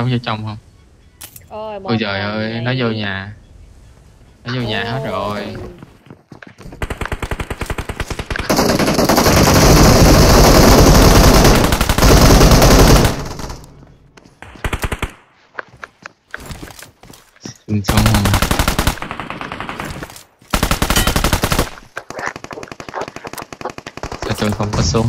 sống vô trong không? Ôi ôi trời ơi nó vô nhà. Nó vô nhà hết rồi. Đừng xong không? Sao tôi không có súng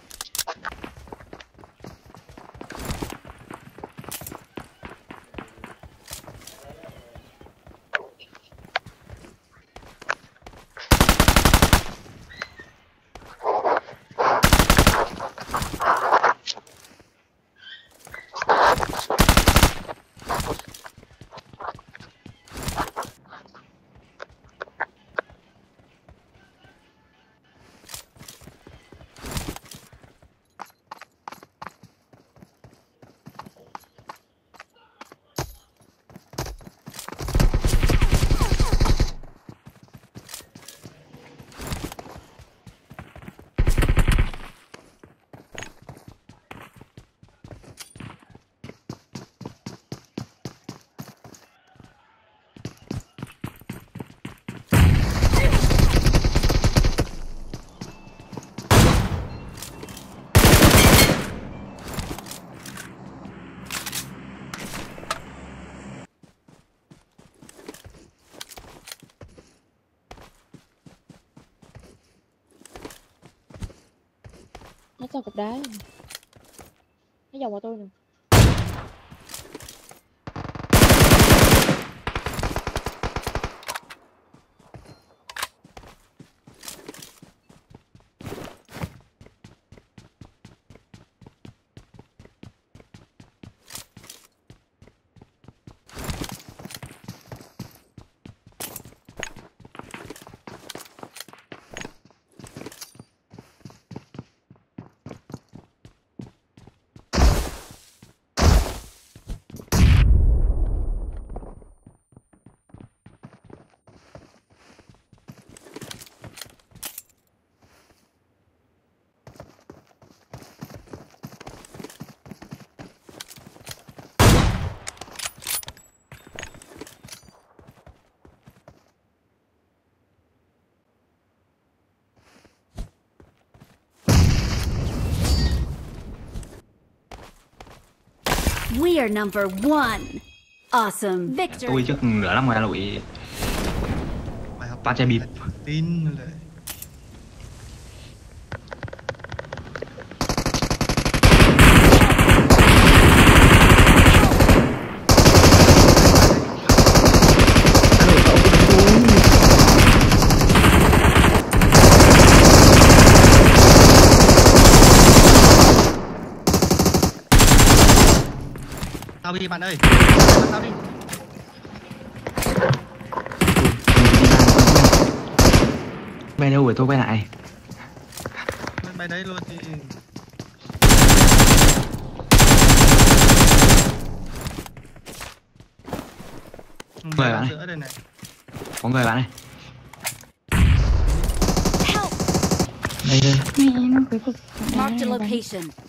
Cầu sao cục đá? Nó dòng vào tôi nè. We are number one. Awesome. Victory. tôi chắc nửa năm rồi lụi bài ba chai bịp tin là tao đi bạn ơi? Bắn tao đi? Bay đâu rồi tôi quay lại. Bên bay đấy luôn thì người bạn này. có người bạn này đây đây. Mark the location.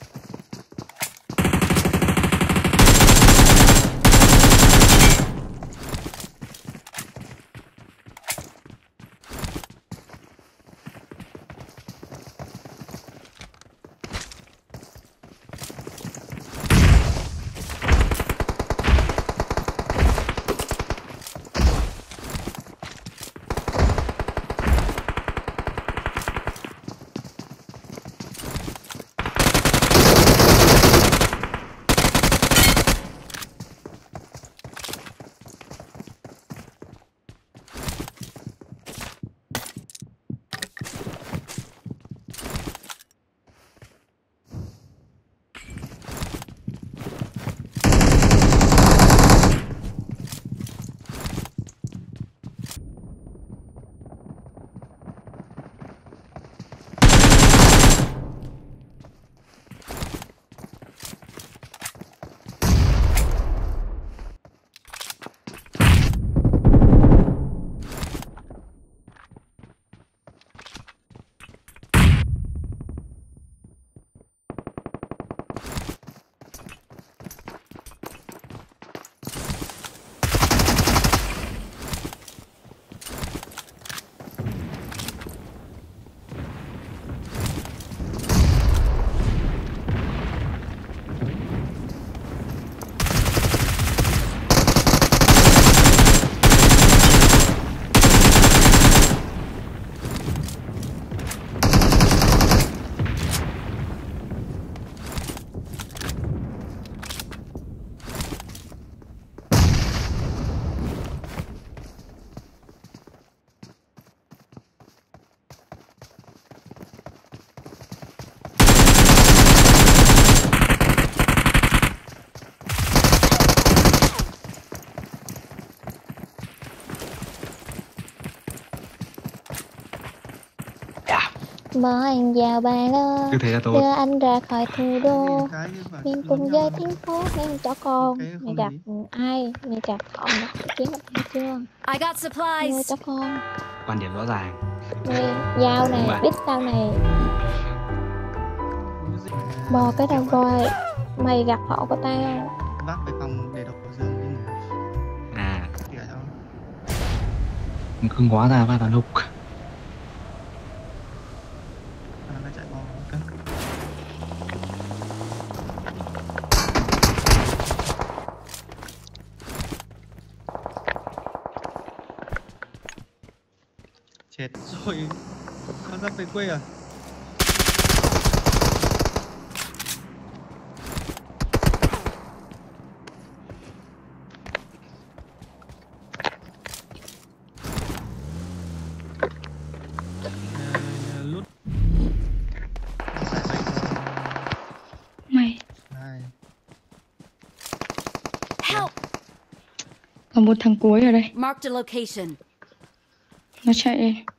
Mở anh vào là tốt. Đưa anh ra khỏi thủ đô. Miền cùng với tiếng phố ngang chó con Mày gặp ai? Mày gặp họ một chiến gặp hay chưa? I got supplies. chó con. Quan điểm rõ ràng. Mày dao này, đít tao này. Bò cái đầu voi Mày gặp họ của tao. Vác về phòng để độc dương đi à. Không quá ra và toàn lúc chết. Rồi. Con sắp về quê à! Còn một thằng cuối ở đây. Marked a location. Nó chạy. đây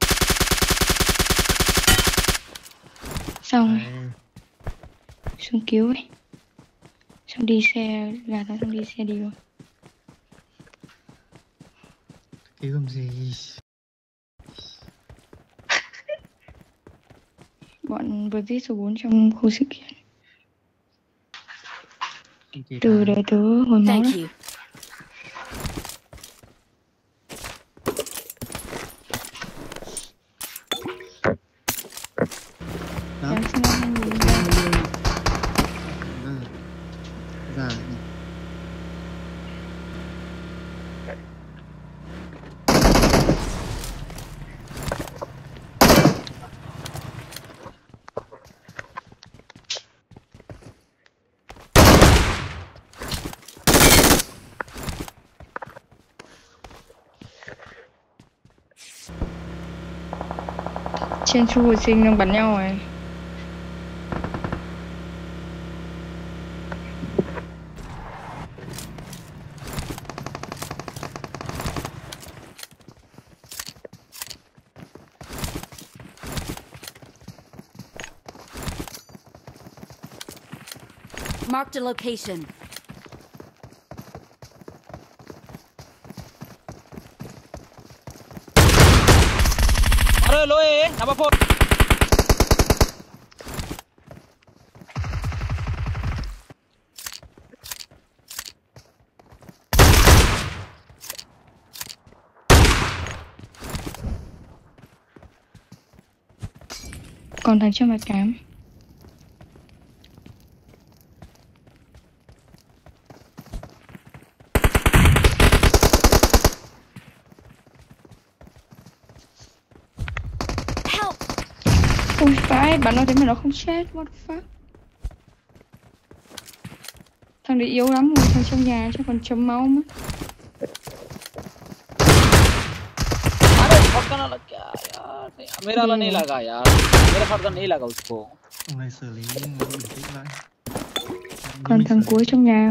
Xong. Hai. xuống cứu ấy. Xong đi xe Gà tao xong đi xe đi luôn. Cái gầm gì? Bọn vừa giết số 4 trong khu sự kiện. Từ à. để tớ hồi máu trên chu hồi sinh đang bắn nhau rồi Marked a location. Are low number four. Còn thằng trong mặt cám Không phải, bạn nói thế mà nó không chết What the fuck Thằng đấy yếu lắm rồi, thằng trong nhà chắc còn chấm máu mất अरे फटका ना लग गया यार नहीं, मेरा वाला नहीं लगा यार मेरा फटका नहीं लगा उसको Ông này xử lý nhưng mà bình tĩnh lại. Nhưng Còn mình thằng xử lý. cuối trong nhà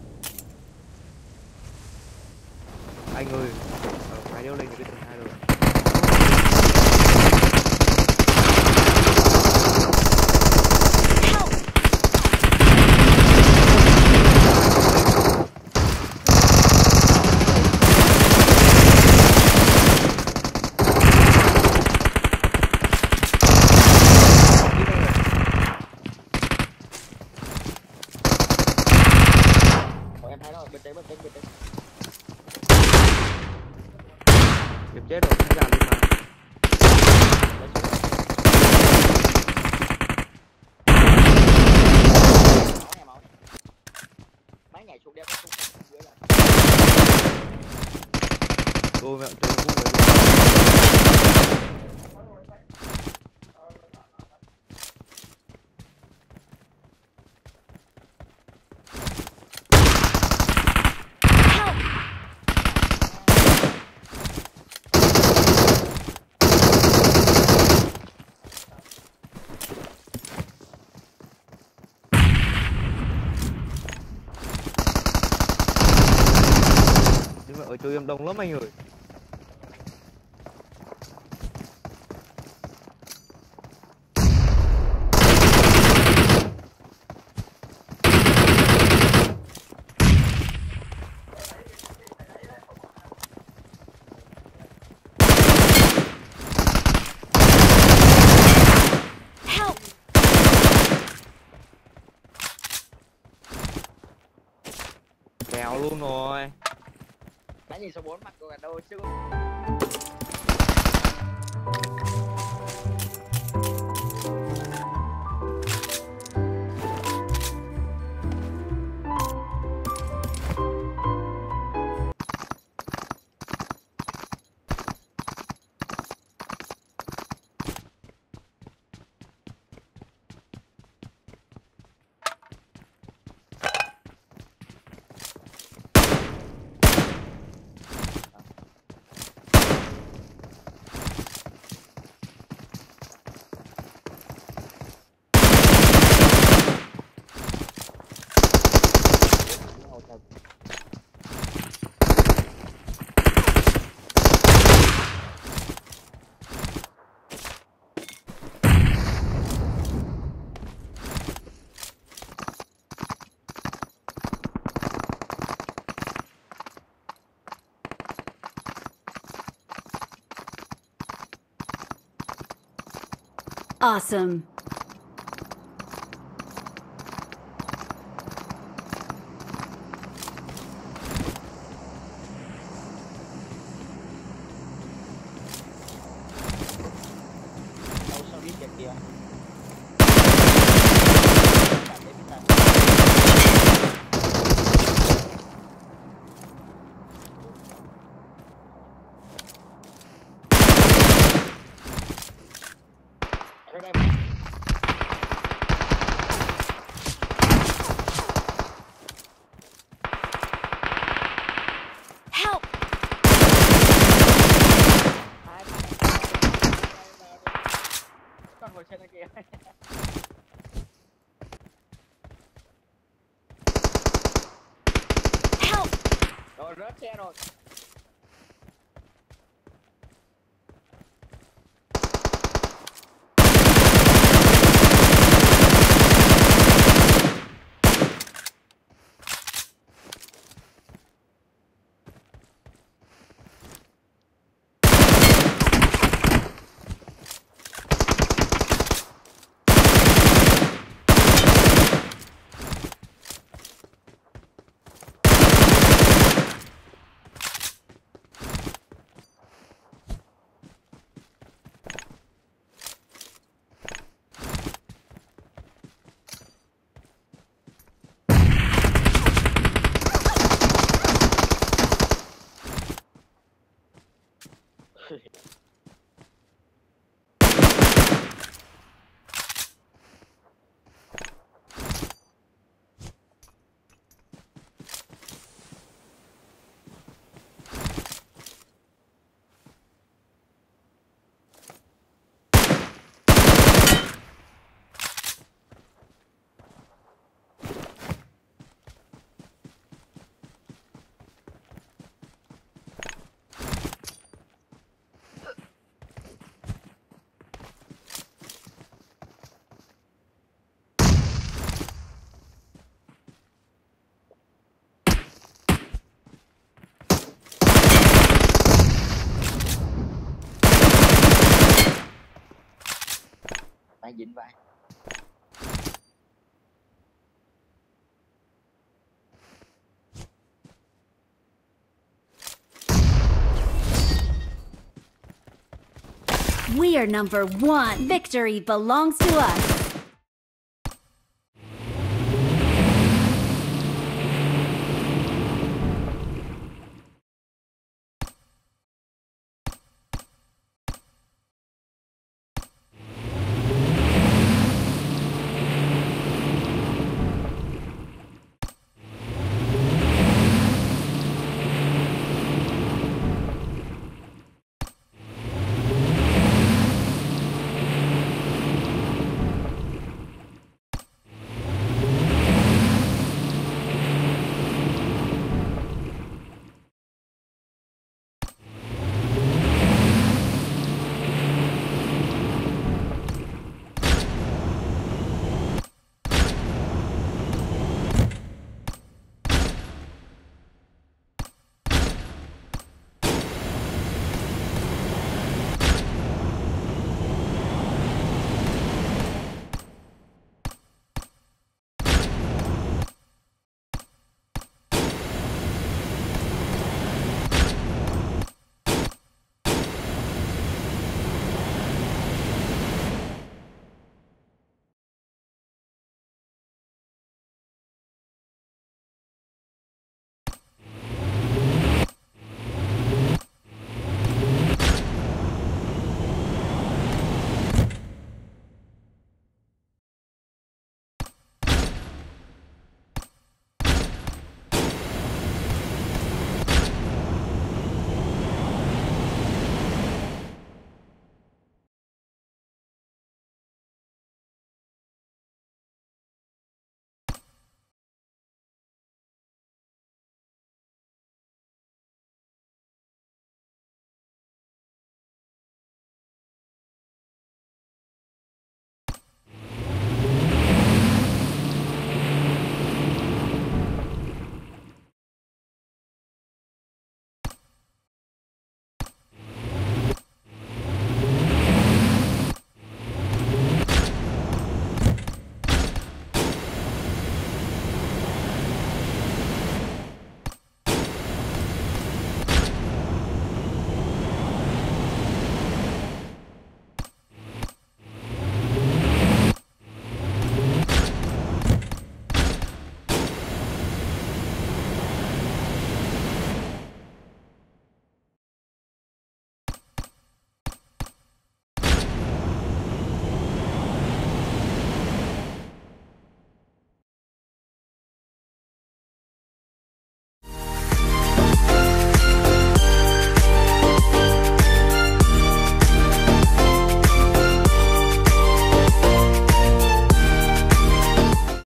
Em đông lắm anh ơi! Kéo luôn rồi máy nhìn số 4 mặt của đâu chứ Awesome. Rồi dính We are number one. Victory belongs to us.